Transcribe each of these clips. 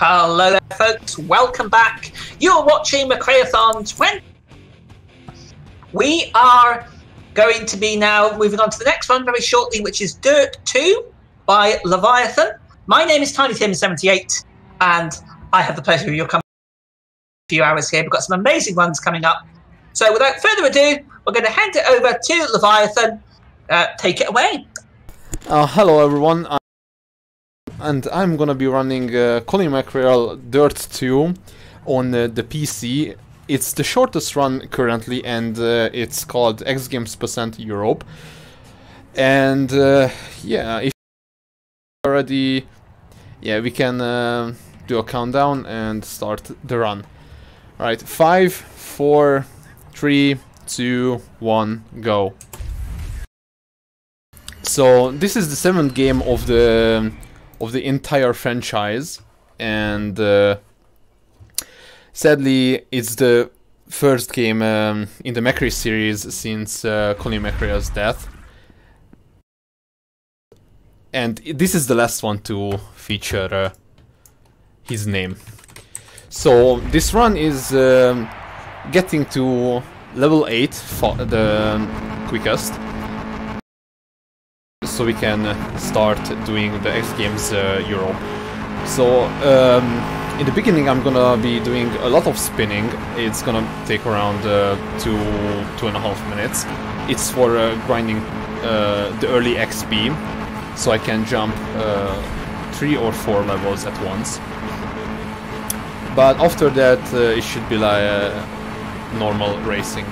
Hello there, folks. Welcome back. You're watching McRaeathon 20. We are going to be now moving on to the next one very shortly, which is Dirt 2 by Leviathan. My name is Tiny Tim78, and I have the pleasure of your company a few hours here. We've got some amazing ones coming up. So, without further ado, we're going to hand it over to Leviathan. Uh, take it away. Uh, hello everyone, and I'm gonna be running uh, Colin McRae Dirt 2 on uh, the PC. It's the shortest run currently, and uh, it's called X Games Percent Europe. And uh, yeah, if already, yeah, we can uh, do a countdown and start the run. All right, five, four, three, two, one, go. So this is the seventh game of the of the entire franchise, and uh, sadly, it's the first game um, in the McRae series since uh, Colin McRae's death. And this is the last one to feature uh, his name. So this run is um, getting to level 8, for the quickest so we can start doing the X Games uh, Europe. So um, in the beginning I'm gonna be doing a lot of spinning. It's gonna take around uh, two, two and a half minutes. It's for uh, grinding uh, the early XP, so I can jump uh, three or four levels at once. But after that uh, it should be like normal racing.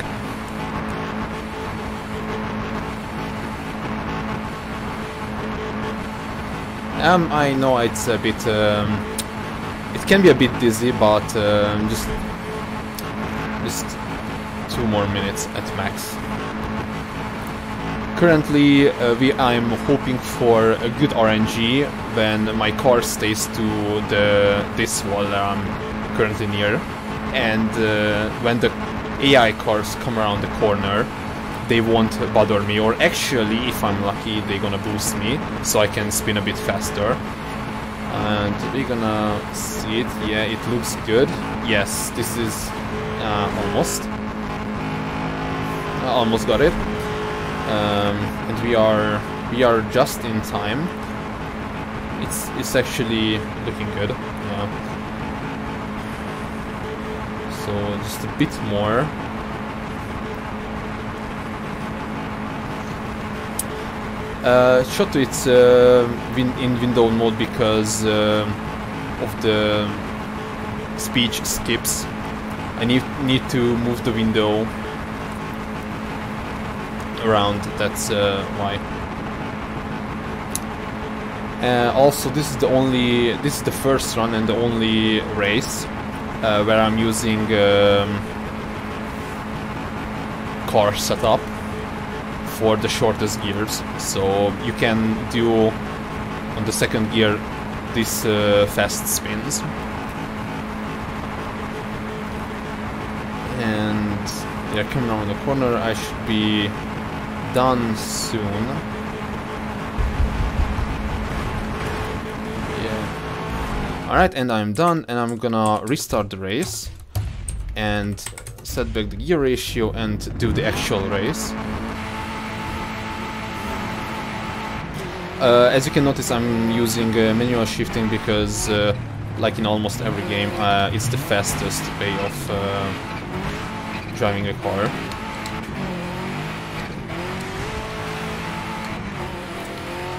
Um, I know it's a bit, um, it can be a bit dizzy, but um, just, just two more minutes at max. Currently, uh, we, I'm hoping for a good RNG when my car stays to the this wall that I'm currently near, and uh, when the AI cars come around the corner, they won't bother me or actually if I'm lucky they're gonna boost me so I can spin a bit faster. And we're gonna see it. Yeah it looks good. Yes this is uh, almost. Uh, almost got it. Um, and we are we are just in time. It's it's actually looking good yeah. So just a bit more Uh, Shoto it's uh, win in window mode because uh, of the speech skips. I need need to move the window around. That's uh, why. Uh, also, this is the only this is the first run and the only race uh, where I'm using um, car setup for the shortest gears. So you can do on the second gear these uh, fast spins. And yeah, coming around the corner, I should be done soon. Yeah. Alright, and I'm done, and I'm gonna restart the race and set back the gear ratio and do the actual race. Uh, as you can notice, I'm using uh, manual shifting because, uh, like in almost every game, uh, it's the fastest way of uh, driving a car.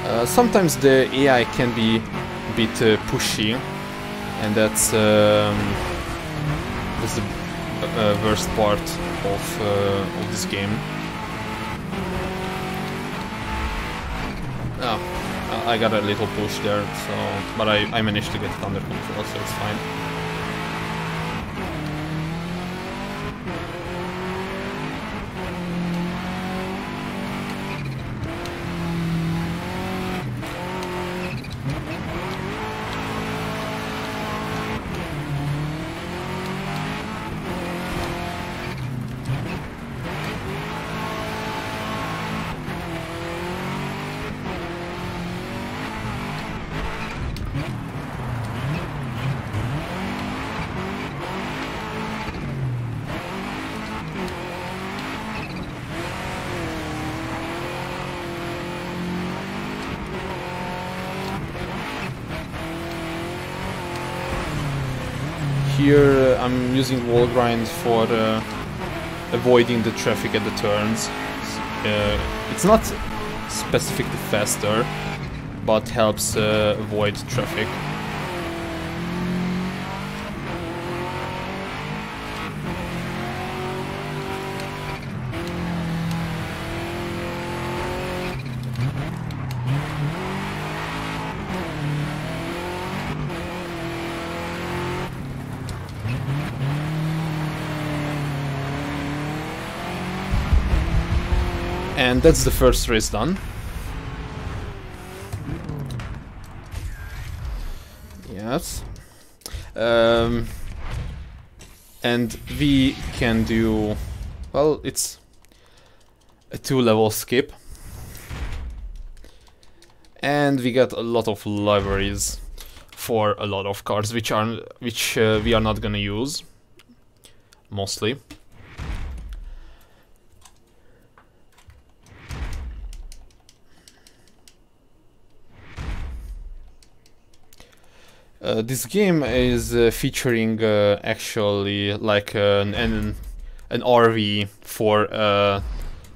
Uh, sometimes the AI can be a bit pushy, and that's, um, that's the worst part of, of this game. Oh, I got a little push there, so but I, I managed to get it under control, so it's fine. Wall grind for uh, avoiding the traffic at the turns. Uh, it's not specifically faster, but helps uh, avoid traffic. And that's the first race done. Yes. Um, and we can do... Well, it's a two-level skip. And we get a lot of libraries for a lot of cars, which are which uh, we are not gonna use, mostly. Uh, this game is uh, featuring uh, actually like an, an, an RV for uh,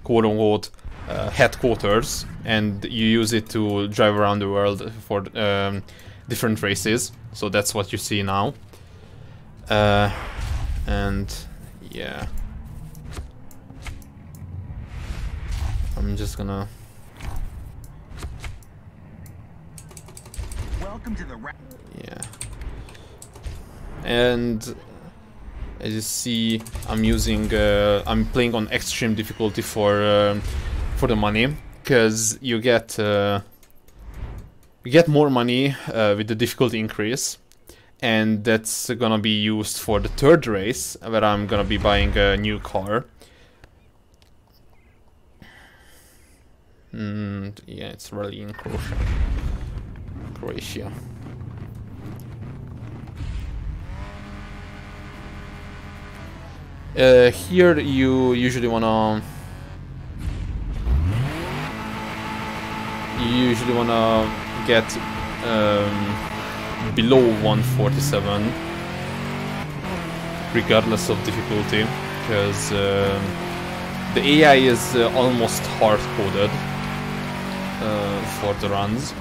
quote unquote uh, headquarters, and you use it to drive around the world for um, different races. So that's what you see now. Uh, and yeah, I'm just gonna. Welcome to the Yeah. And as you see, I'm using, uh, I'm playing on extreme difficulty for um for the money, because you get uh, you get more money uh, with the difficulty increase, and that's gonna be used for the third race, where I'm gonna be buying a new car. And yeah, it's really in Croatia. Croatia. Uh, here you usually wanna you usually wanna get um, below 147 regardless of difficulty because um, the AI is uh, almost hard-coded uh, for the runs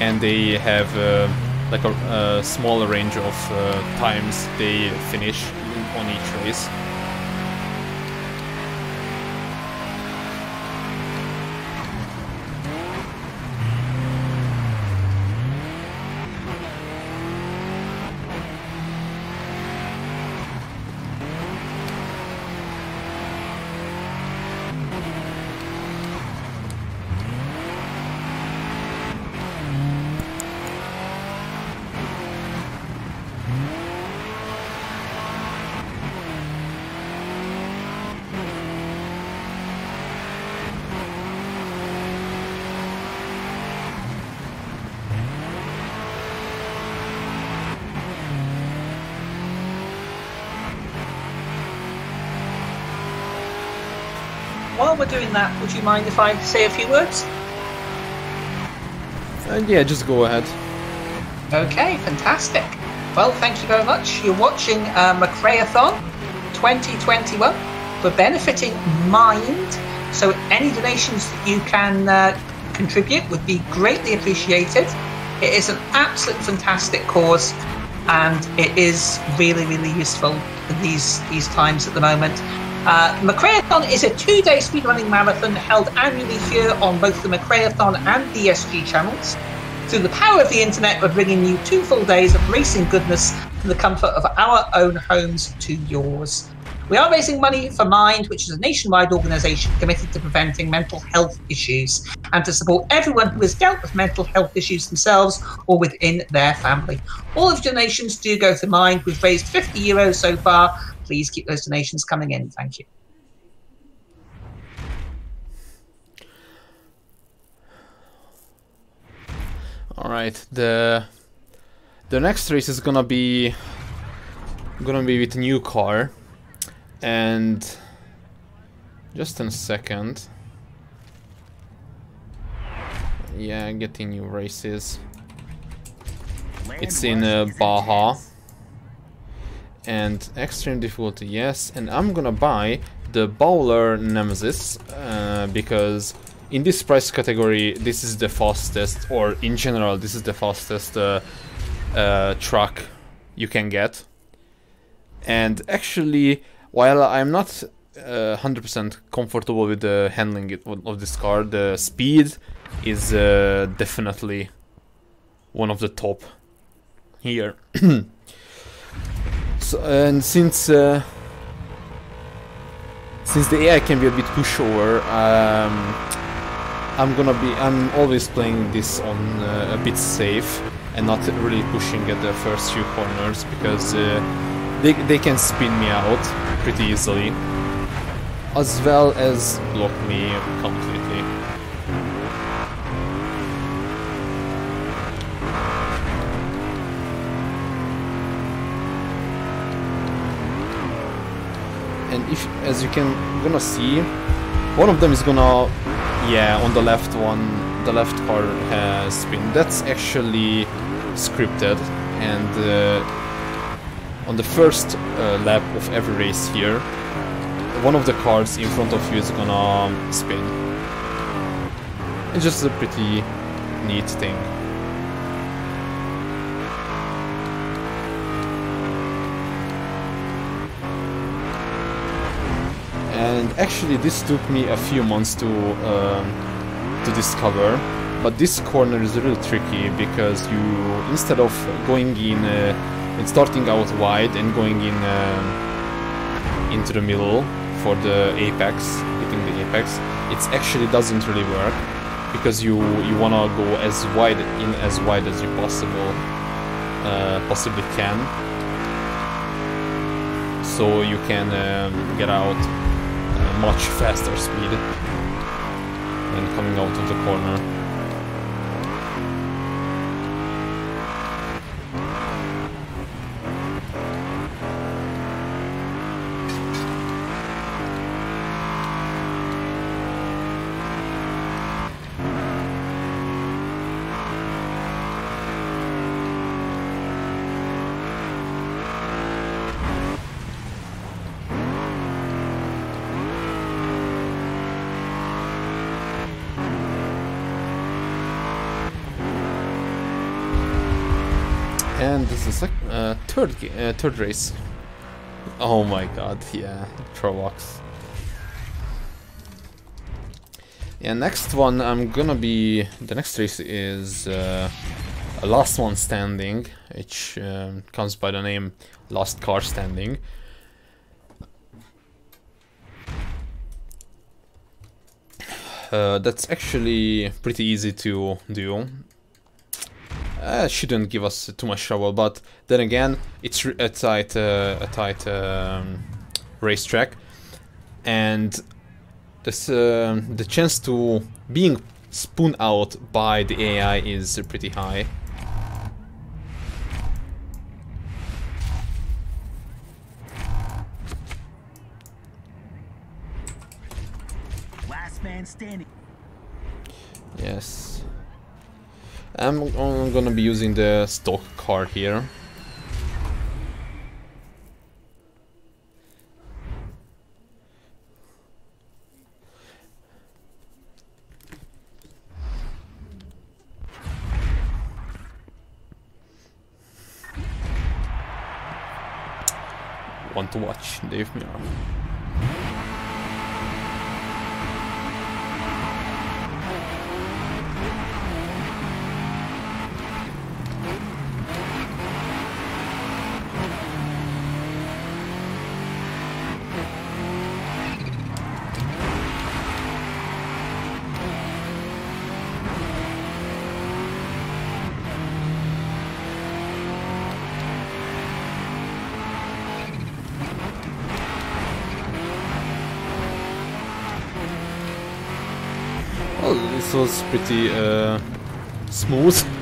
and they have uh, like a, a small range of uh, times they finish on each race. While we're doing that, would you mind if I say a few words? And yeah, just go ahead. Okay, fantastic. Well, thank you very much. You're watching uh, McRaeathon 2021. We're benefiting Mind, so any donations that you can uh, contribute would be greatly appreciated. It is an absolute fantastic cause, and it is really, really useful in these these times at the moment. Uh, is a two-day speedrunning marathon held annually here on both the McRaeathon and BSG channels. Through the power of the internet, we're bringing you two full days of racing goodness from the comfort of our own homes to yours. We are raising money for Mind, which is a nationwide organisation committed to preventing mental health issues and to support everyone who has dealt with mental health issues themselves or within their family. All of donations do go to Mind. We've raised 50 euros so far. Please keep those donations coming in. Thank you. All right, the the next race is gonna be gonna be with a new car, and just in a second. Yeah, getting new races. It's in uh, Baja, and extreme difficulty, yes. And I'm gonna buy the Bowler Nemesis uh, because in this price category, this is the fastest, or in general, this is the fastest uh, uh, truck you can get. And actually, while I'm not 100% uh, comfortable with the handling of this car, the speed is uh, definitely one of the top here. so, and since uh, since the AI can be a bit pushover, um, I'm gonna be I'm always playing this on uh, a bit safe and not really pushing at the first few corners because uh, they they can spin me out pretty easily, as well as block me completely. And if as you can gonna see one of them is gonna yeah on the left one the left car has spin that's actually scripted. And uh, on the first uh, lap of every race here one of the cars in front of you is gonna spin. It's just a pretty neat thing and actually this took me a few months to um, to discover. But this corner is really tricky because you instead of going in uh, and starting out wide and going in um, into the middle for the apex hitting the apex it actually doesn't really work because you you want to go as wide in as wide as you possible uh, possibly can. So you can um, get out much faster speed than coming out of the corner. And this is a uh, third uh, third race. Oh my god, yeah, Trovox. Yeah, next one I'm gonna be... The next race is uh, last one standing, which um, comes by the name Last Car Standing. Uh, that's actually pretty easy to do uh, shouldn't give us too much trouble. But then again, it's a tight, uh, a tight um, racetrack, and this, uh, the chance to being spun out by the AI is pretty high. Last man standing. Yes. I'm, gonna be using the stock car here. Want to watch Dave Mirra. Was pretty uh, smooth.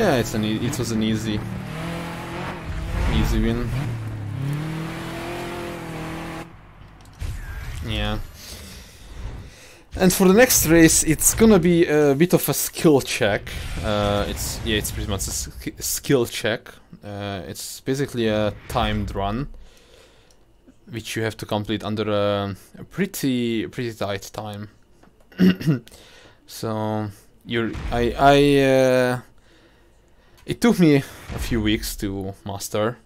Yeah, it's an e it was an easy easy win. Yeah. And for the next race, it's gonna be a bit of a skill check. Uh, it's yeah, it's pretty much a sk skill check. Uh, it's basically a timed run, which you have to complete under a, a pretty pretty tight time. so you're I I uh, it took me a few weeks to master.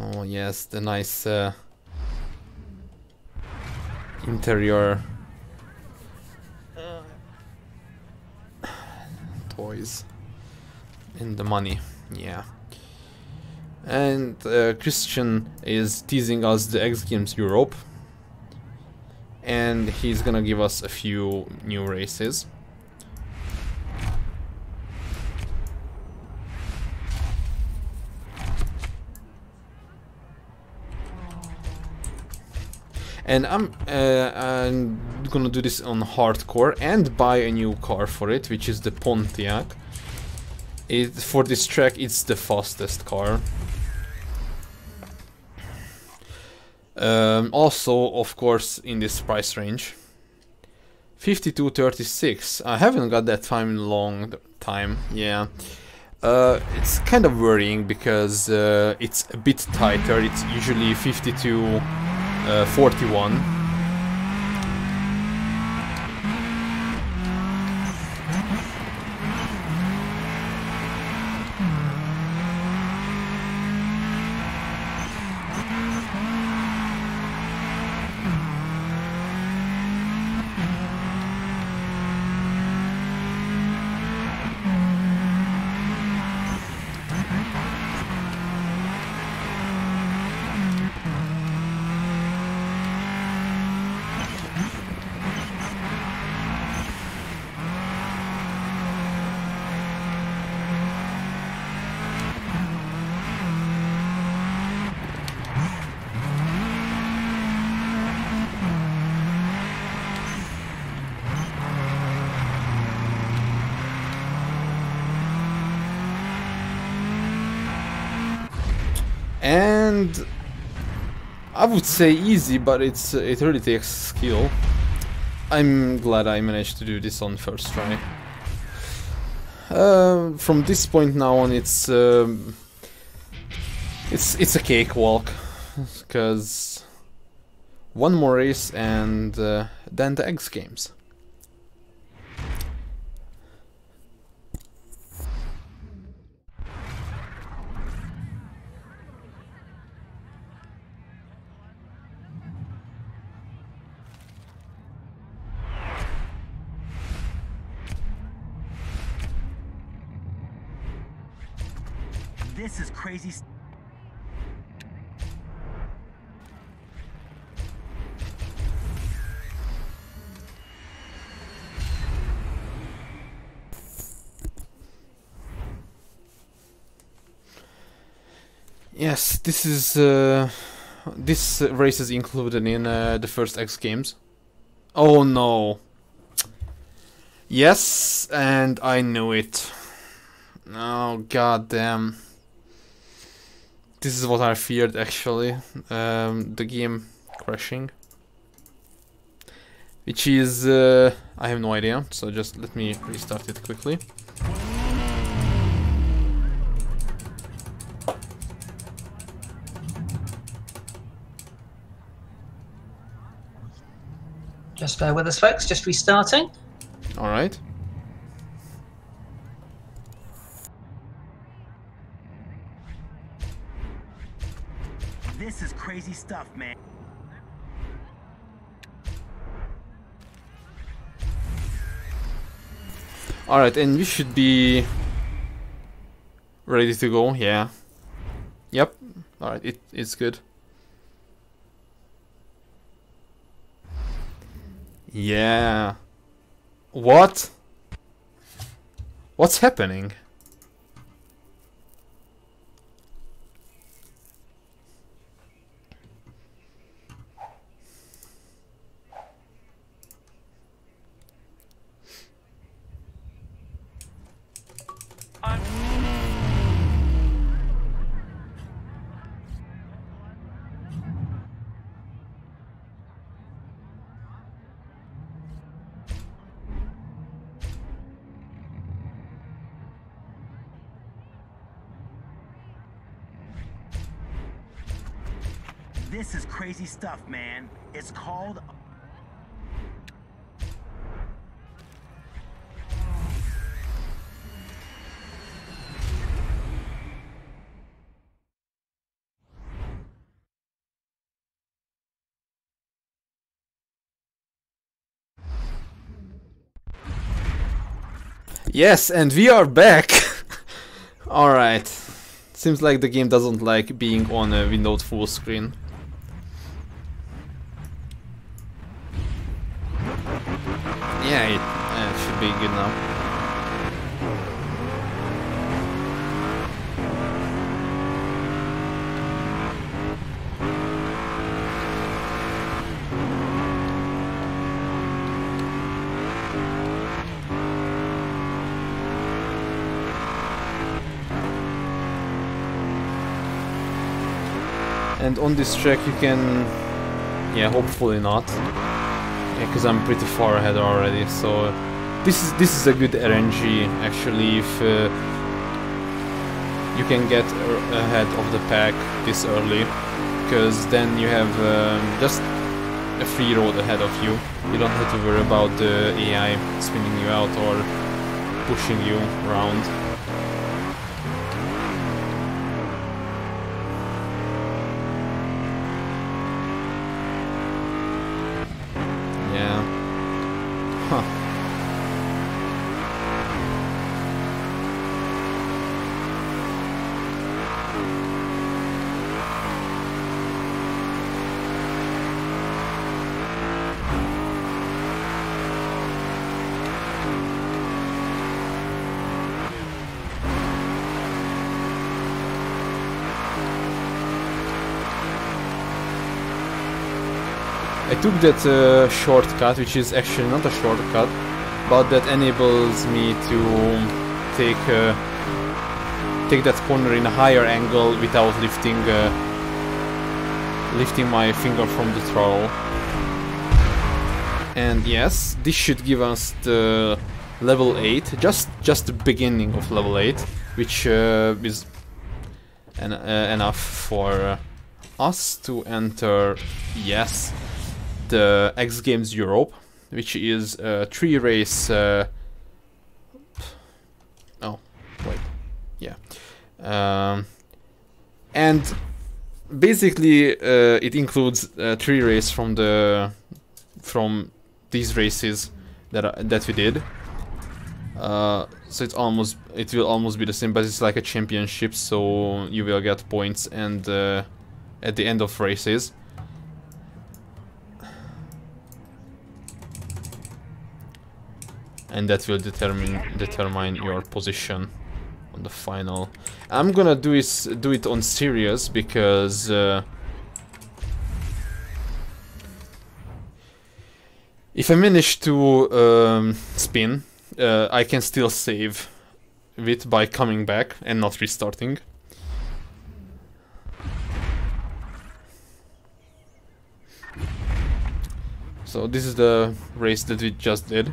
Oh yes, the nice uh, interior toys and the money, yeah. And uh, Christian is teasing us the X Games Europe and he's gonna give us a few new races. And I'm, uh, I'm gonna do this on hardcore and buy a new car for it, which is the Pontiac. It, for this track, it's the fastest car. Um, also, of course, in this price range. 52.36. I haven't got that time in long time, yeah. Uh, it's kind of worrying because uh, it's a bit tighter. It's usually 52 uh, 41. And I would say easy, but it's it really takes skill. I'm glad I managed to do this on first try. Uh, from this point now on, it's um, it's it's a cakewalk, because one more race and uh, then the X Games. This is crazy. Yes, this is uh, this race is included in uh, the first X Games. Oh no. Yes, and I knew it. Oh god damn. This is what I feared actually. Um, the game crashing. Which is... Uh, I have no idea, so just let me restart it quickly. Just bear with us, folks. Just restarting. Alright. This is crazy stuff, man. Alright, and we should be ready to go, yeah. Yep. Alright, it, it's good. Yeah. What? What's happening? This is crazy stuff, man. It's called Yes, and we are back! Alright. Seems like the game doesn't like being on a Windows full screen. Yeah, it, uh, it should be good now. On this track you can yeah hopefully not. Because I'm pretty far ahead already so this is this is a good RNG actually if uh, you can get ahead of the pack this early. Because then you have um, just a free road ahead of you. You don't have to worry about the AI spinning you out or pushing you around I took that uh, shortcut, which is actually not a shortcut, but that enables me to take uh, take that corner in a higher angle without lifting uh, lifting my finger from the throttle. And yes, this should give us the level 8, just just the beginning of level 8, which uh, is uh, enough for uh, us to enter, yes, the X Games Europe, which is a three race. Uh, oh, wait, yeah, um, and basically uh, it includes uh, three races from the from these races that uh, that we did. Uh, so it's almost it will almost be the same, but it's like a championship, so you will get points and uh, at the end of races. And that will determine determine your position on the final. I'm gonna do is do it on serious because uh, if I manage to um, spin, uh, I can still save it by coming back and not restarting. So this is the race that we just did.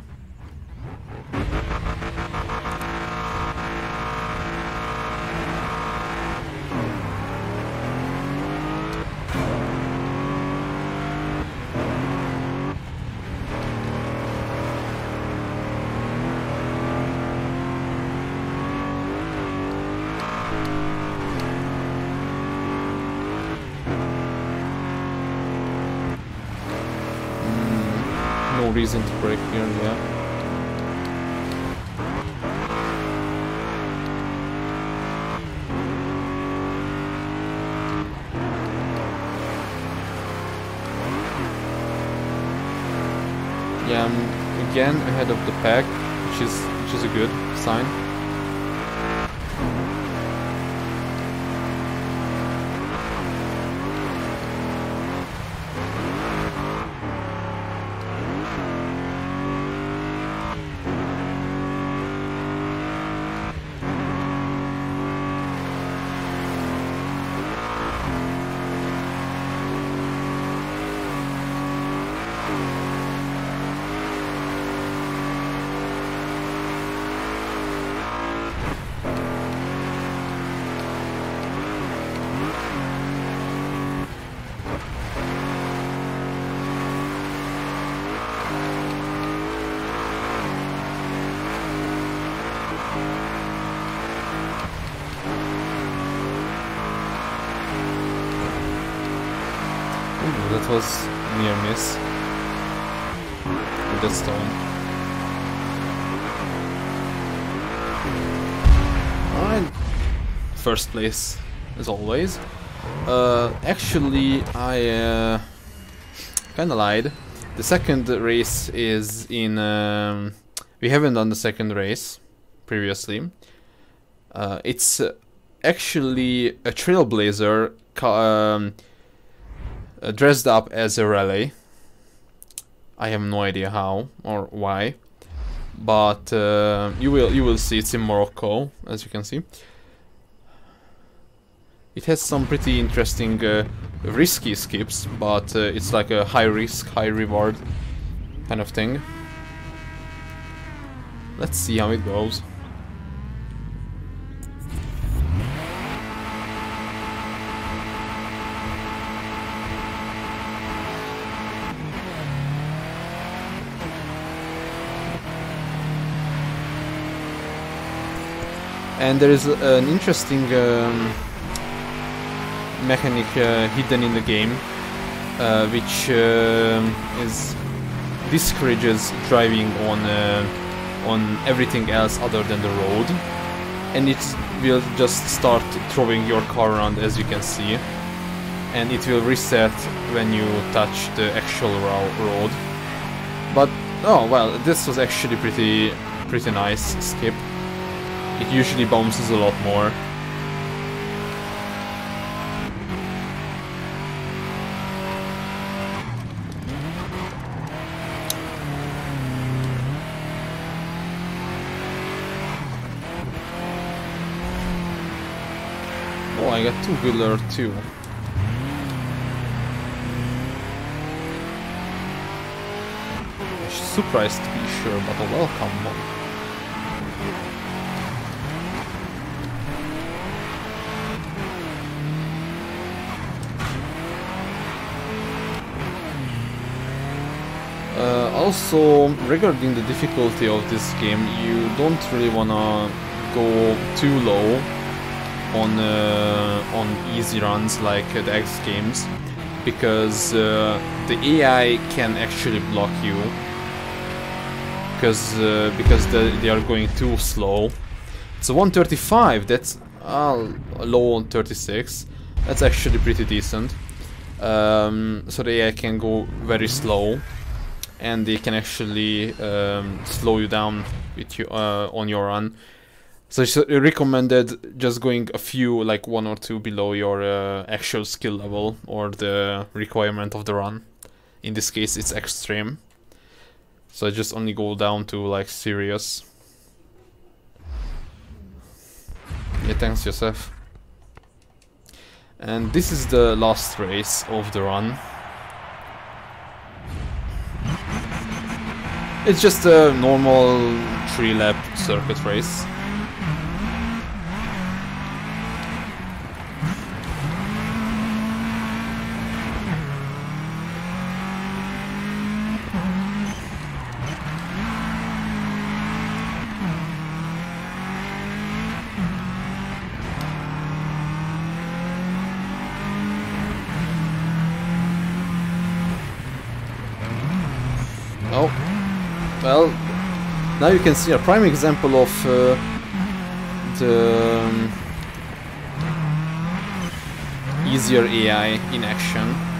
Near miss. With the stone. Alright. First place, as always. Uh, actually, I uh, kinda lied. The second race is in... Um, we haven't done the second race previously. Uh, it's uh, actually a trailblazer um, uh, dressed up as a rally. I have no idea how or why, but uh, you will you will see it's in Morocco, as you can see. It has some pretty interesting uh, risky skips, but uh, it's like a high risk, high reward kind of thing. Let's see how it goes. And there is an interesting um, mechanic uh, hidden in the game uh, which uh, is discourages driving on uh, on everything else other than the road. And it will just start throwing your car around as you can see. And it will reset when you touch the actual road. But oh well this was actually pretty pretty nice skip it usually bounces a lot more. Oh, I got two Wheeler too. Surprised to be sure, but a welcome one. Uh, also, regarding the difficulty of this game, you don't really wanna go too low on uh, on easy runs like the X games, because uh, the AI can actually block you, because uh, because the, they are going too slow. It's 135. That's uh, low on 36. That's actually pretty decent. Um, so the AI can go very slow and they can actually um, slow you down with you, uh, on your run. So it's recommended just going a few, like one or two below your uh, actual skill level or the requirement of the run. In this case, it's extreme. So I just only go down to like serious. Yeah, thanks Joseph. And this is the last race of the run. It's just a normal three lap circuit race. Well, now you can see a prime example of uh, the um, easier AI in action.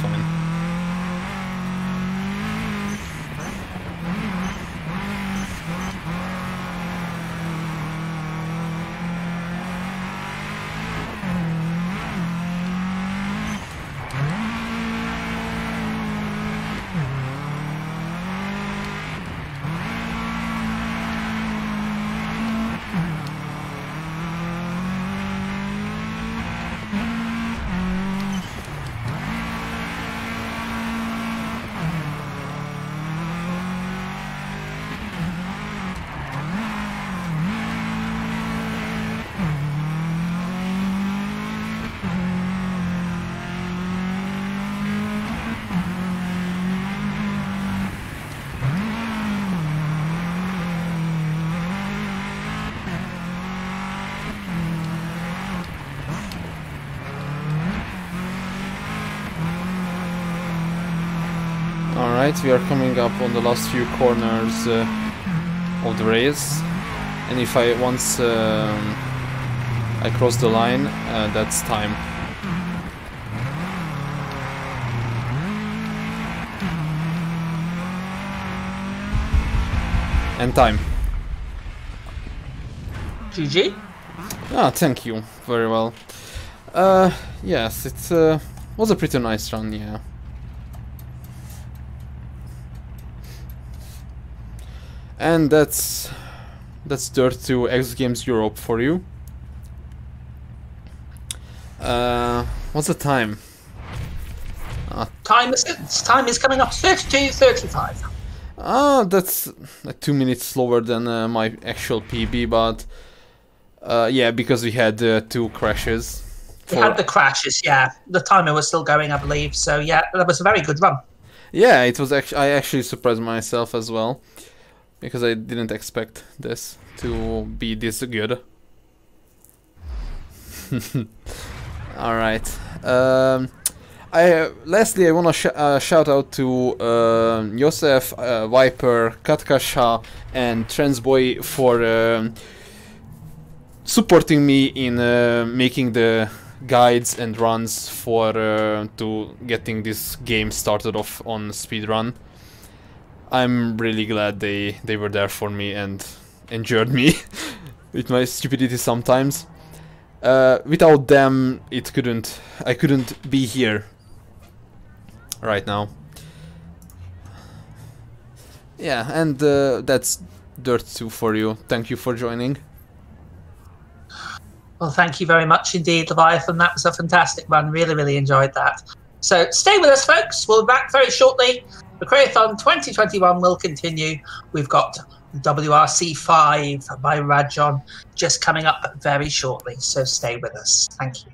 fine. Alright, we are coming up on the last few corners uh, of the race. And if I once um, I cross the line, uh, that's time. And time. GG. Ah, thank you. Very well. Uh, yes, it uh, was a pretty nice run, yeah. And that's that's Dirt 2 X Games Europe for you. Uh, what's the time? Uh, Time is time is coming up 32 35. Ah, that's like two minutes slower than uh, my actual PB, but uh, yeah, because we had uh, two crashes. We had the crashes, yeah. The timer was still going, I believe. So yeah, that was a very good run. Yeah, it was actually. I actually surprised myself as well because I didn't expect this to be this good. All right. Um, I uh, lastly, I want to sh uh, shout out to uh, Josef, uh, Viper, Katkasha, and Transboy for um, supporting me in uh, making the guides and runs for uh, to getting this game started off on speedrun. I'm really glad they they were there for me and endured me with my stupidity sometimes. Uh, without them, it couldn't. I couldn't be here right now. Yeah, and uh, that's Dirt 2 for you. Thank you for joining. Well, thank you very much indeed, Leviathan. That was a fantastic one. Really, really enjoyed that. So stay with us, folks. We'll be back very shortly. McRaeathon 2021 will continue. We've got WRC5 by Rajon just coming up very shortly. So stay with us. Thank you.